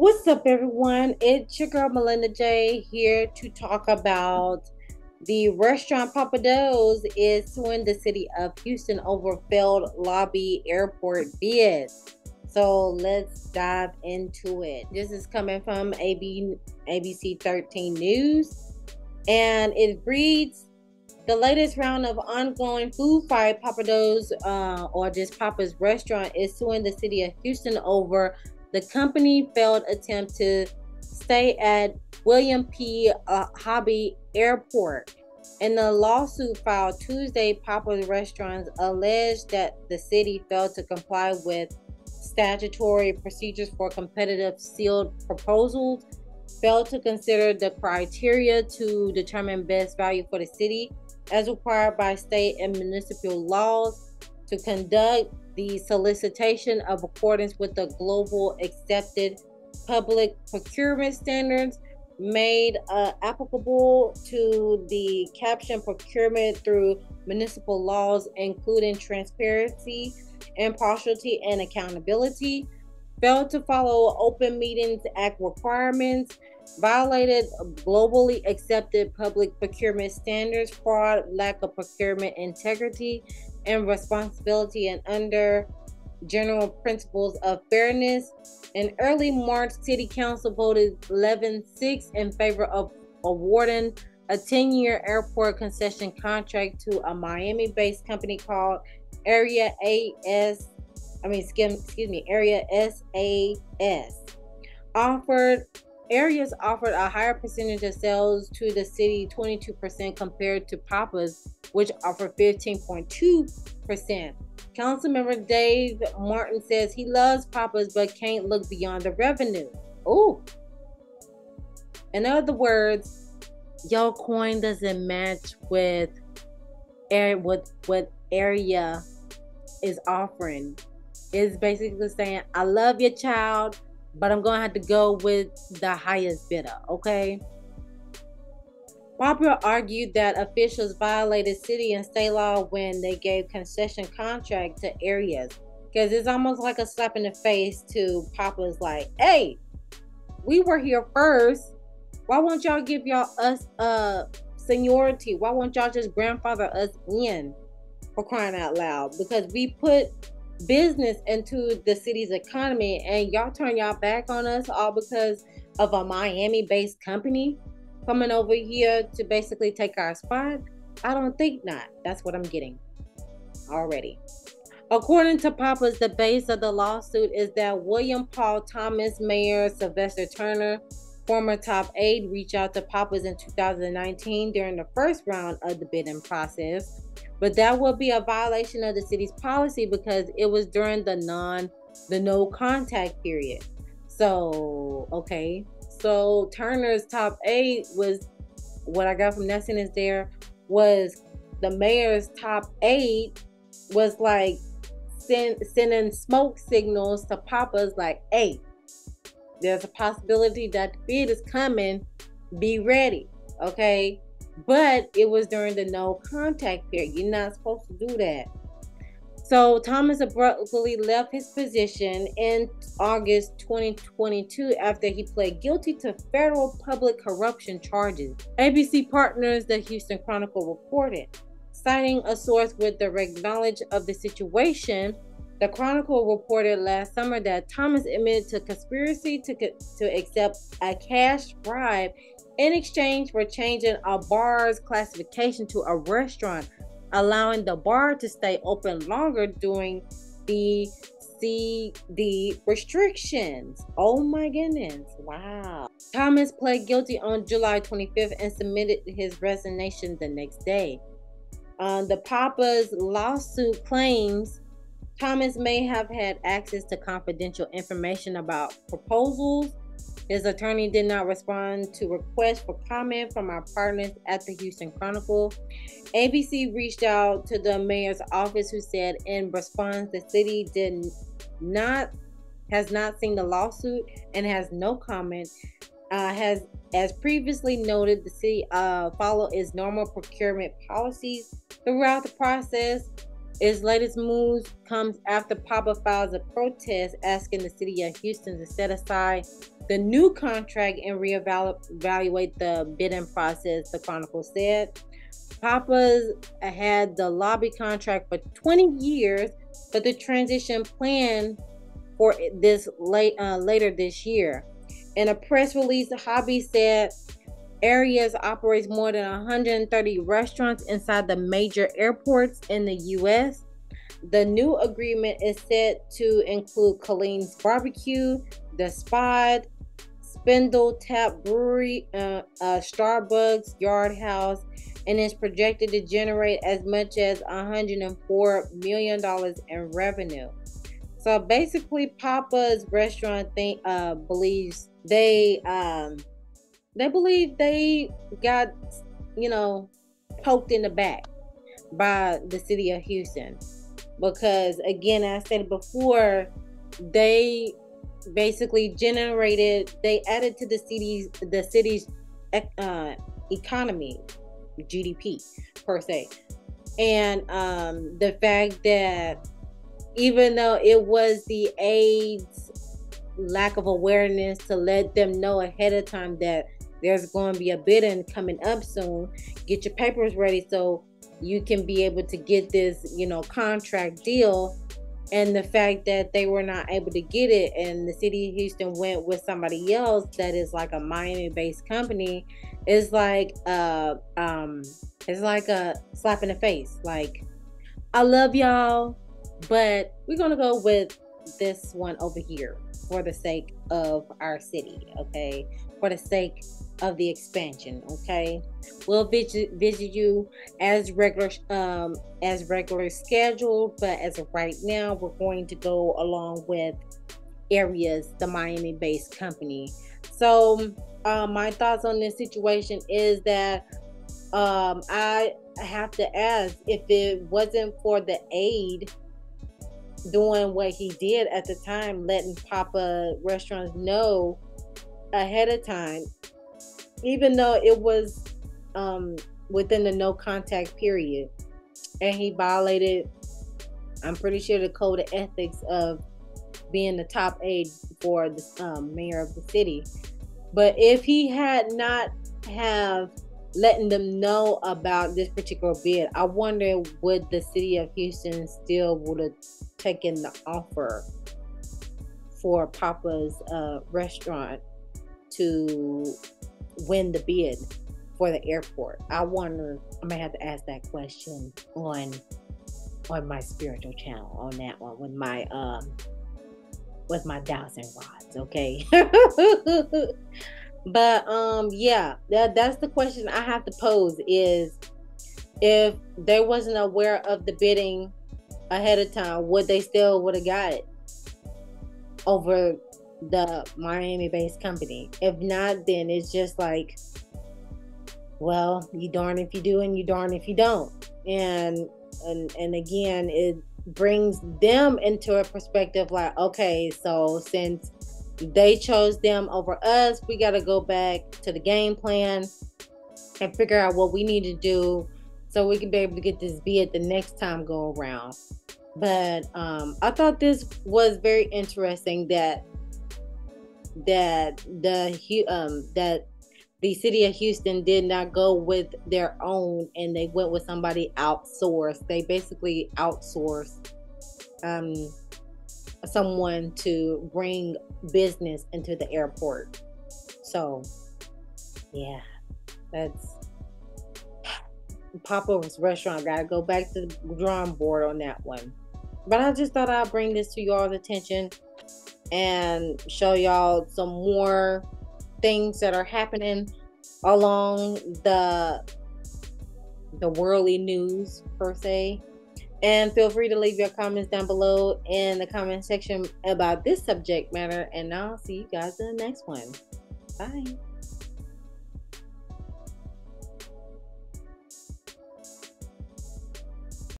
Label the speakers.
Speaker 1: What's up, everyone? It's your girl Molinda Jae here to talk about the restaurant Pappadeaux is suing the city of Houston over failed Hobby airport bids. So let's dive into it. This is coming from AB, ABC 13 News, and it reads the latest round of ongoing food fight, Pappadeaux, uh, or just Pappas restaurant, is suing the city of Houston over the company failed attempt to stay at William P. Uh, Hobby Airport. In the lawsuit filed Tuesday, Pappas Restaurants alleged that the city failed to comply with statutory procedures for competitive sealed proposals, failed to consider the criteria to determine best value for the city as required by state and municipal laws, to conduct the solicitation of accordance with the global accepted public procurement standards made uh, applicable to the caption procurement through municipal laws, including transparency, impartiality, and accountability, failed to follow Open Meetings Act requirements, violated globally accepted public procurement standards, fraud, lack of procurement integrity and responsibility, and under general principles of fairness. In early March, City Council voted 11 6 in favor of awarding a 10 year airport concession contract to a Miami based company called Area AS. I mean, excuse me, Area SAS. Offered Areas offered a higher percentage of sales to the city, 22% compared to Pappas, which offered 15.2%. Councilmember Dave Martin says he loves Pappas but can't look beyond the revenue. Oh. In other words, your coin doesn't match with air what what area is offering. Is basically saying, I love your child, but I'm gonna have to go with the highest bidder, okay? Barbara argued that officials violated city and state law when they gave concession contract to Areas. Because it's almost like a slap in the face to Pappas like, hey, we were here first. Why won't y'all give y'all us uh seniority? Why won't y'all just grandfather us in for crying out loud? Because we put business into the city's economy and y'all turn y'all back on us all because of a Miami based company coming over here to basically take our spot? I don't think not. That's what I'm getting already. According to Pappas, the base of the lawsuit is that William Paul Thomas, Mayor Sylvester Turner, former top aide, reached out to Pappas in 2019 during the first round of the bidding process but that would be a violation of the city's policy because it was during the non the no contact period. So, okay. So Turner's top eight was what I got from Nesson is there was the mayor's top eight was like send, sending smoke signals to Pappas like, hey, there's a possibility that the bid is coming. Be ready. Okay but it was during the no contact period. You're not supposed to do that. So Thomas abruptly left his position in August 2022 after he pled guilty to federal public corruption charges. ABC Partners, the Houston Chronicle reported, citing a source with direct knowledge of the situation. The Chronicle reported last summer that Thomas admitted to conspiracy to, to accept a cash bribe in exchange for changing a bar's classification to a restaurant, allowing the bar to stay open longer during the CD restrictions. Oh my goodness. Wow. Thomas pled guilty on July 25th and submitted his resignation the next day. Um, the Pappas lawsuit claims Thomas may have had access to confidential information about proposals his attorney did not respond to requests for comment from our partners at the Houston Chronicle. ABC reached out to the mayor's office, who said in response, the city did not has not seen the lawsuit and has no comment. Uh, has as previously noted, the city uh, follow its normal procurement policies throughout the process. Its latest move comes after Papa files a protest asking the city of Houston to set aside the new contract and reevaluate the bidding process, the Chronicle said. Pappas had the Hobby contract for 20 years, but the transition plan for this late uh, later this year. In a press release, Hobby said Areas operates more than 130 restaurants inside the major airports in the U.S. The new agreement is set to include Killen's Barbecue, The Spot, Spindletap Brewery, uh, uh, Starbucks, Yard House, and is projected to generate as much as 104 million dollars in revenue. So basically, Pappas restaurant think uh, believes they um, they believe they got, you know, poked in the back by the city of Houston. Because again, I said before, they basically generated, they added to the city's the city's uh, economy, GDP per se, and um, the fact that even though it was the aide's lack of awareness to let them know ahead of time that there's going to be a bidding coming up soon. Get your papers ready so you can be able to get this, you know, contract deal. And the fact that they were not able to get it, and the city of Houston went with somebody else that is like a Miami-based company, is like uh um, it's like a slap in the face. Like, I love y'all, but we're gonna go with this one over here for the sake of our city, okay? For the sake of the expansion. Okay, we'll visit visit you as regular um, as regular scheduled, but as of right now, we're going to go along with Areas the Miami-based company. So, um, my thoughts on this situation is that um, I have to ask if it wasn't for the aid doing what he did at the time, letting Papa restaurants know ahead of time even though it was um, within the no contact period, and he violated, I'm pretty sure the code of ethics of being the top aide for the um, mayor of the city. But if he had not have letting them know about this particular bid, I wonder would the city of Houston still would have taken the offer for Pappas uh, restaurant to win the bid for the airport? I wonder. I may have to ask that question on on my spiritual channel on that one with my um with my dowsing rods. Okay. but um yeah, that that's the question I have to pose is if they wasn't aware of the bidding ahead of time, would they still would have got it over the Miami based company. If not, then it's just like, well, you darn if you do and you darn if you don't. And and and again, it brings them into a perspective like, okay, so since they chose them over us, we got to go back to the game plan and figure out what we need to do so we can be able to get this bid the next time go around. But um, I thought this was very interesting that that the um that the city of Houston did not go with their own and they went with somebody outsourced. They basically outsourced um, someone to bring business into the airport. So, yeah, that's Pappas restaurant. Got to go back to the drawing board on that one. But I just thought I'd bring this to y'all's attention and show y'all some more things that are happening along the the worldly news per se and feel free to leave your comments down below in the comment section about this subject matter and i'll see you guys in the next one. Bye